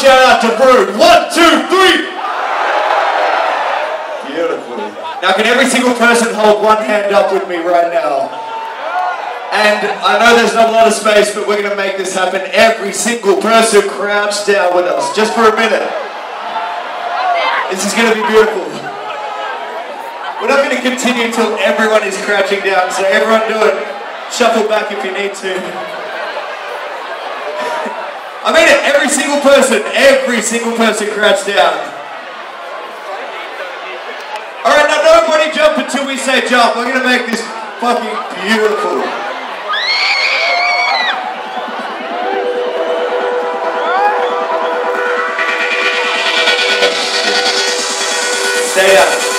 shout out to Rude. One, two, three. Beautiful. Now, can every single person hold one hand up with me right now? And I know there's not a lot of space, but we're going to make this happen. Every single person crouch down with us, just for a minute. This is going to be beautiful. We're not going to continue until everyone is crouching down, so everyone do it. Shuffle back if you need to. I mean it, every single person, every single person crouch down. Alright, now nobody jump until we say jump. We're to make this fucking beautiful. Stay down.